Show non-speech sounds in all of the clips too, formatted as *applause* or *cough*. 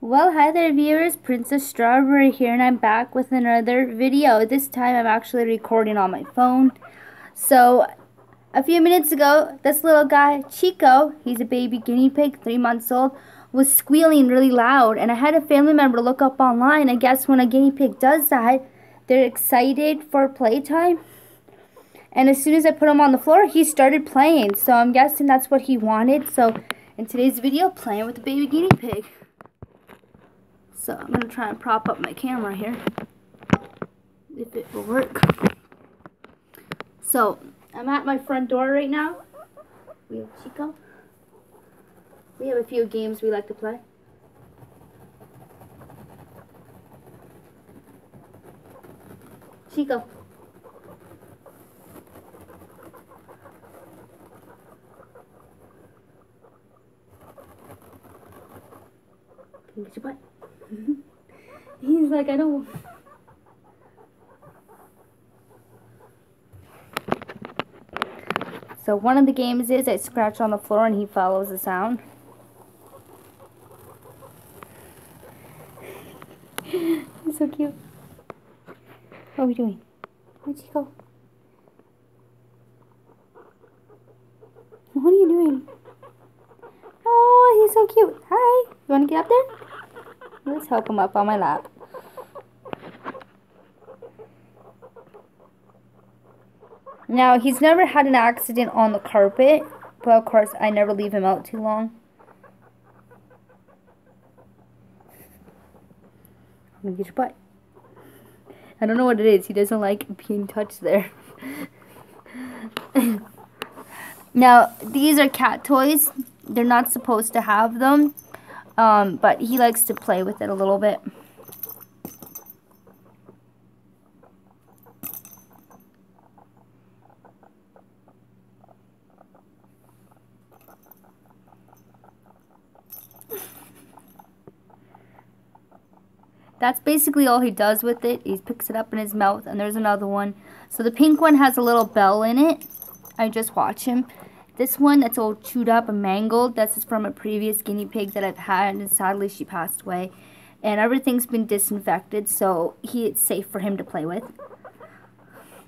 Well, hi there viewers, Princess Strawberrie here and I'm back with another video. This time I'm actually recording on my phone. So, a few minutes ago, this little guy, Chico, he's a baby guinea pig, three months old, was squealing really loud. And I had a family member look up online. I guess when a guinea pig does that, they're excited for playtime. And as soon as I put him on the floor, he started playing. So I'm guessing that's what he wanted. So in today's video, playing with the baby guinea pig. So I'm going to try and prop up my camera here. If it will work. So I'm at my front door right now. We have Chico. We have a few games we like to play. Chico. Can you get your butt? *laughs* He's like, I don't. So one of the games is I scratch on the floor and he follows the sound. *laughs* He's so cute. What are we doing? Where'd he go? What are you doing? Oh, he's so cute. Hi. You want to get up there? Let's help him up on my lap. Now, he's never had an accident on the carpet, but of course, I never leave him out too long. I'm gonna get your butt. I don't know what it is. He doesn't like being touched there. now, these are cat toys. They're not supposed to have them, um, but he likes to play with it a little bit. That's basically all he does with it. He picks it up in his mouth, and there's another one. So the pink one has a little bell in it. I just watch him. This one that's all chewed up and mangled, that's from a previous guinea pig that I've had, and sadly she passed away. And everything's been disinfected, so he it's safe for him to play with.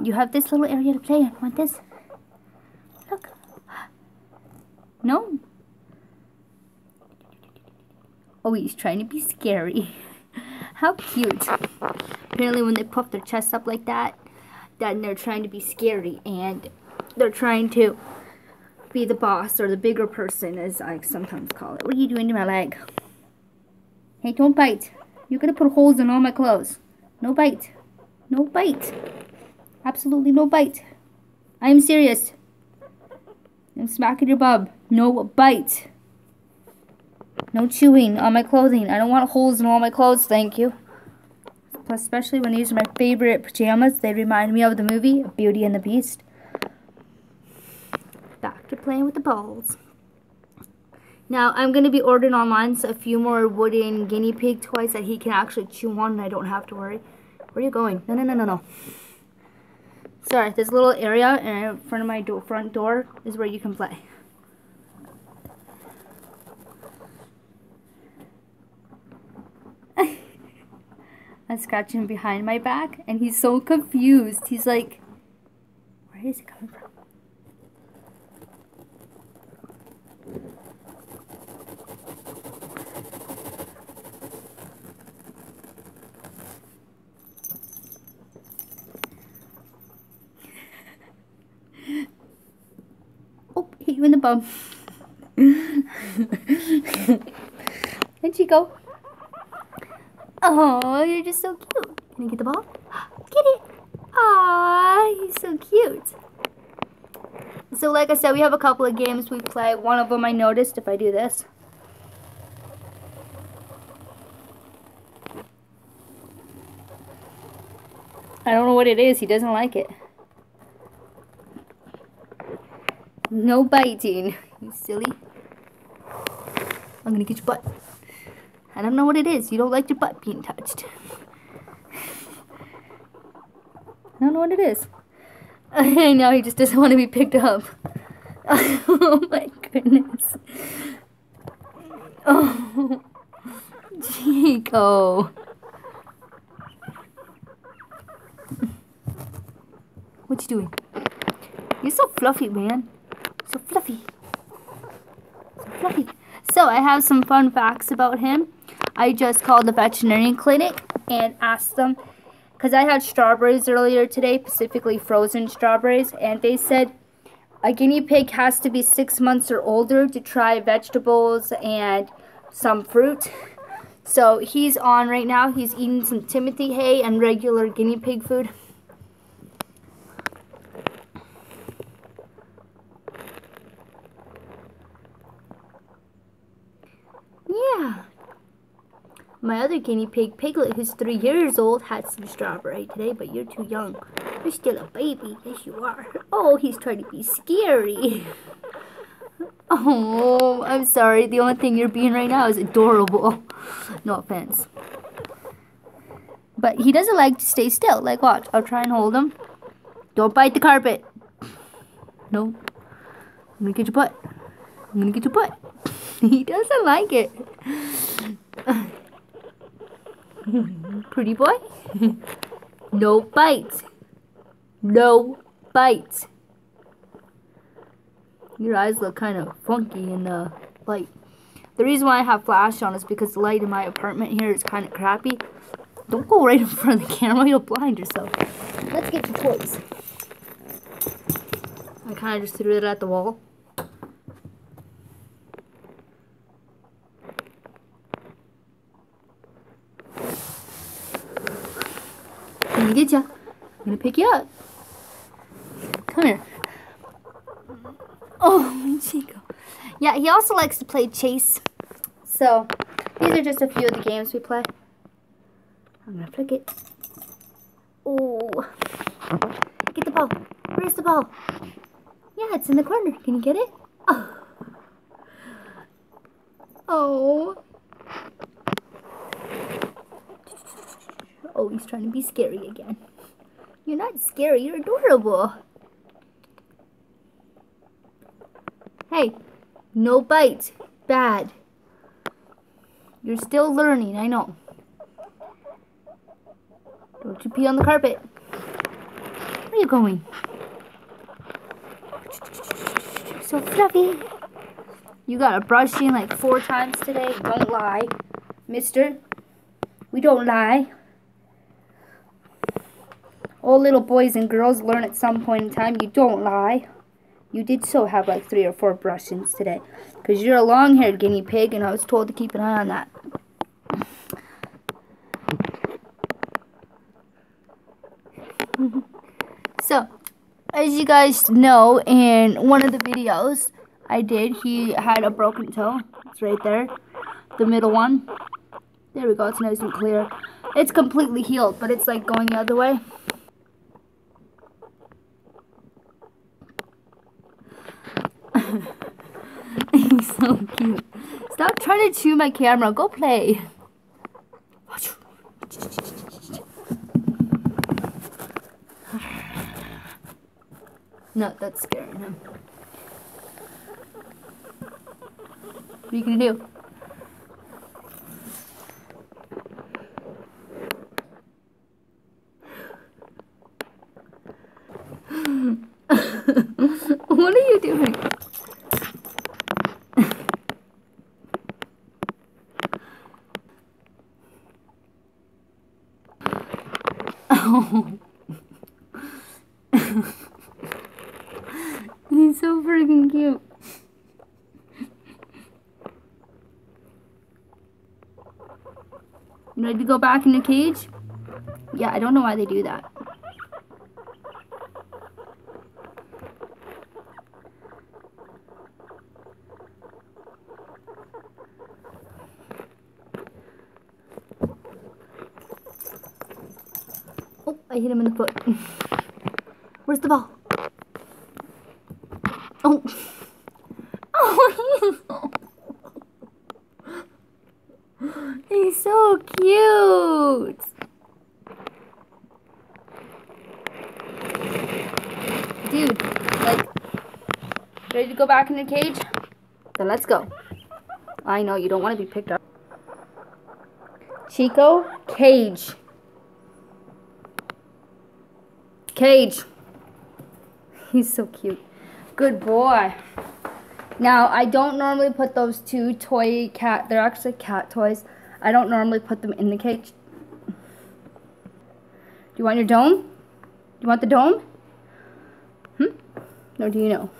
You have this little area to play in. Want this? Look. *gasps* No? Oh, he's trying to be scary. *laughs* How cute. Apparently when they puff their chest up like that, then they're trying to be scary and they're trying to be the boss or the bigger person as I sometimes call it. What are you doing to my leg? Hey, don't bite. You're going to put holes in all my clothes. No bite. No bite. Absolutely no bite. I am serious. I'm smacking your bub. No bite. No chewing on my clothing. I don't want holes in all my clothes, thank you. Plus, especially when these are my favorite pajamas. They remind me of the movie Beauty and the Beast. To playing with the balls. Now, I'm going to be ordering online so a few more wooden guinea pig toys that he can actually chew on and I don't have to worry. Where are you going? No, no, no, no, no. Sorry, this little area in front of my do front door is where you can play. *laughs* I'm scratching behind my back, and he's so confused. He's like, where is it coming from? oh, hit you in the bum. and Chico. Oh, you're just so cute. Can you get the ball? *gasps* Get it. Aw, he's so cute. So like I said, we have a couple of games we play. One of them I noticed if I do this. I don't know what it is. He doesn't like it. No biting. You silly. I'm to get your butt. I don't know what it is. You don't like your butt being touched. I don't know what it is. *laughs* I know he just doesn't want to be picked up. *laughs* oh my goodness. Oh, Chico. Oh. What you doing? You're so fluffy, man. So fluffy. So fluffy. I have some fun facts about him. I just called the veterinarian clinic and asked them because I had strawberries earlier today, specifically frozen strawberries, and they said a guinea pig has to be six months or older to try vegetables and some fruit. So he's on right now. He's eating some Timothy hay and regular guinea pig food. Yeah. My other guinea pig, Piglet, who's three years old, had some strawberry today, but you're too young. You're still a baby. Yes, you are. Oh, he's trying to be scary. *laughs* Oh, I'm sorry. The only thing you're being right now is adorable. No offense. But he doesn't like to stay still. Like, watch. I'll try and hold him. Don't bite the carpet. No. I'm gonna get your butt. I'm gonna get your butt. *laughs* he doesn't like it. Pretty boy. no bites. No bites. Your eyes look kind of funky in the light. The reason why I have flash on is because the light in my apartment here is kind of crappy. Don't go right in front of the camera, you'll blind yourself. Let's get your toys. I kind of just threw it at the wall. Gonna get you. I'm gonna pick you up. Come here. Oh, Chico. Yeah, he also likes to play chase. So, these are just a few of the games we play. I'm gonna flick it. Oh. Get the ball. Where's the ball? Yeah, it's in the corner. Can you get it? Oh. Oh. Oh, he's trying to be scary again. You're not scary, you're adorable. Hey, no bites. Bad. You're still learning, I know. Don't you pee on the carpet. Where are you going? So fluffy. You got a brushing like four times today. Don't lie. Mister, we don't lie. All little boys and girls learn at some point in time you don't lie. You did so have like three or four brushings today. Because you're a long-haired guinea pig and I was told to keep an eye on that. *laughs* so, as you guys know, in one of the videos I did, he had a broken toe. It's right there. The middle one. There we go. It's nice and clear. It's completely healed, but it's like going the other way. He's so cute. Stop trying to chew my camera. Go play. No, that's scaring him. What are you gonna do? what are you doing? *laughs* He's so freaking cute. Ready to go back in the cage? Yeah, I don't know why they do that. Oh, I hit him in the foot. Where's the ball? Oh. Oh, *laughs* he's so cute. Dude, like, ready to go back in the cage? Then let's go. I know you don't want to be picked up. Chico, cage. Cage. He's so cute. Good boy. Now, I don't normally put those two toy cat, they're actually cat toys. I don't normally put them in the cage. Do you want your dome? Do you want the dome? Hmm? Or do you know?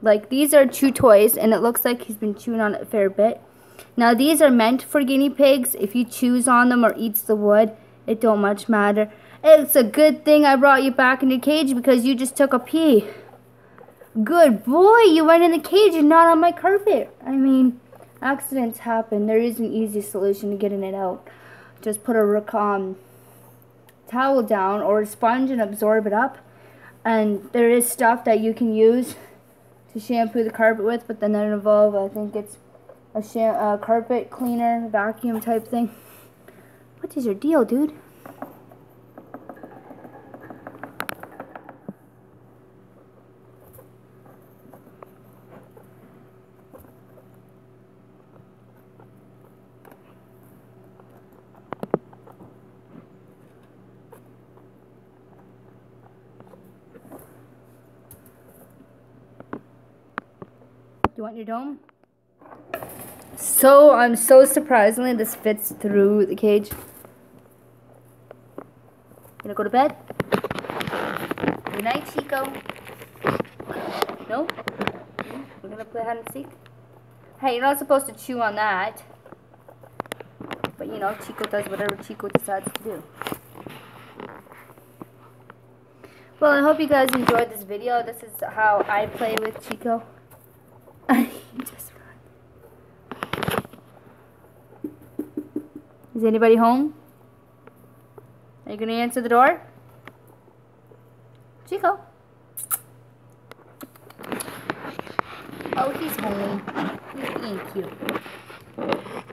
Like, these are chew toys, and it looks like he's been chewing on it a fair bit. Now, these are meant for guinea pigs. If you chews on them or eats the wood, it don't much matter. It's a good thing I brought you back in the cage because you just took a pee. Good boy, you went in the cage and not on my carpet. I mean, accidents happen. There is an easy solution to getting it out. Just put a um, towel down or a sponge and absorb it up. And there is stuff that you can use to shampoo the carpet with, but then that involve, I think it's a, a carpet cleaner, vacuum type thing. What is your deal, dude? You want your dome? So, I'm so surprisingly, this fits through the cage. Gonna go to bed? Good night, Chico. No? We're gonna play hide and seek? Hey, you're not supposed to chew on that. But you know, Chico does whatever Chico decides to do. Well, I hope you guys enjoyed this video. This is how I play with Chico. Just run. Is anybody home? Are you going to answer the door? Chico. Oh, he's home. He's being cute.